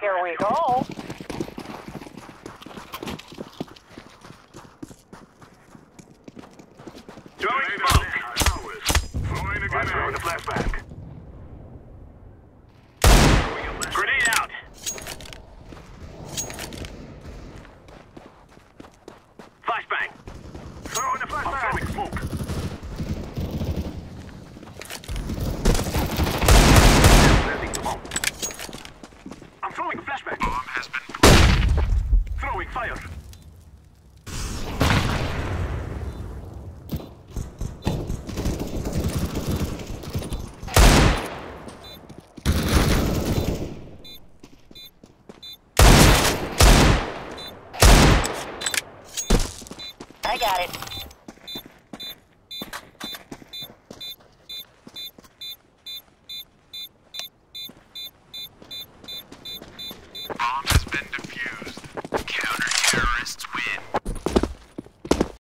Here we go. Fire. I got it.